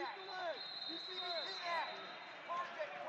Keep the leg. Keep the leg. Keep the leg.